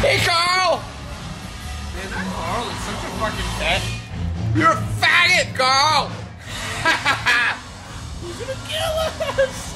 Hey, Carl! Man, that Carl is such a fucking pet. You're a faggot, Carl! He's gonna kill us!